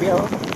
We.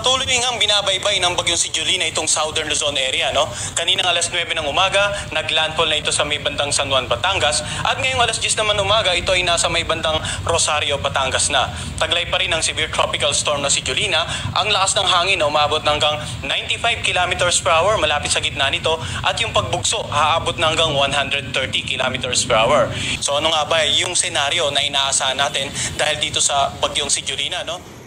Patuloy ngang binabaybay ng bagyong si Julina itong southern Luzon area. No? Kaninang alas 9 ng umaga, naglandfall na ito sa may bandang San Juan, Batangas. At ngayong alas 10 naman umaga, ito ay nasa may bandang Rosario, Batangas na. Taglay pa rin ng severe tropical storm na si Julina. Ang lakas ng hangin na umabot ng hanggang 95 kilometers per hour malapit sa gitna nito. At yung pagbugso, haabot ng hanggang 130 kilometers per hour. So ano nga ba yung senaryo na inaasahan natin dahil dito sa bagyong si Julina, no?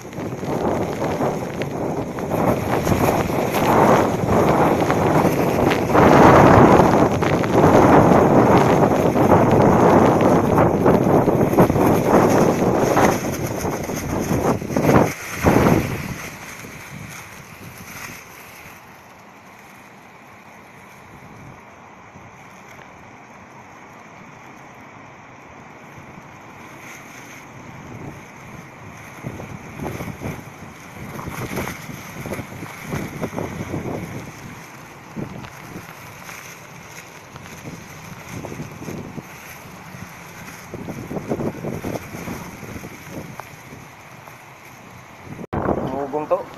本当。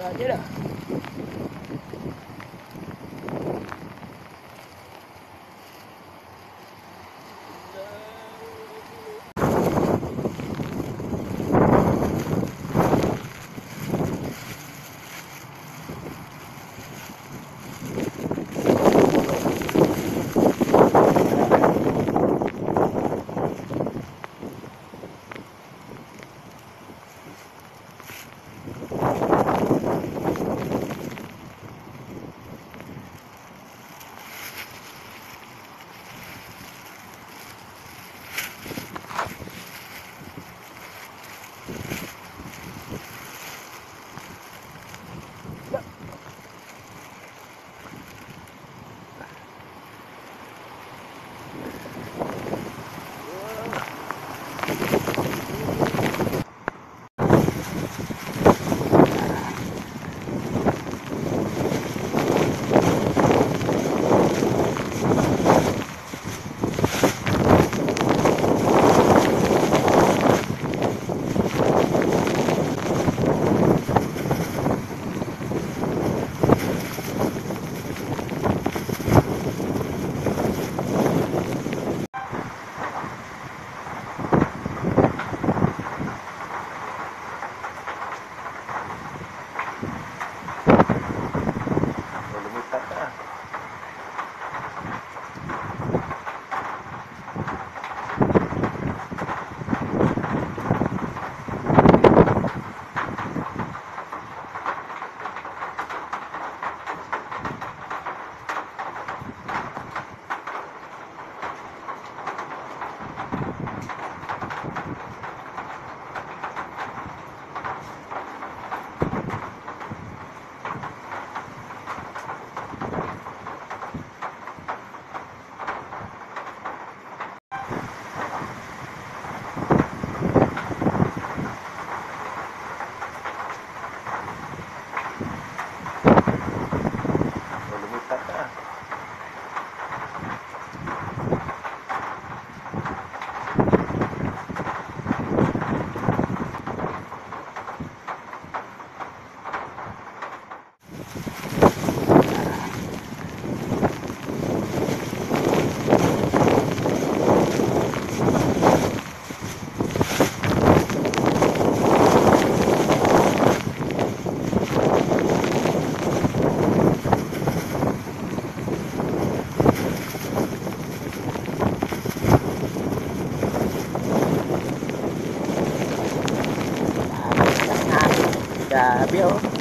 la gallera. video.